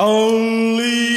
Only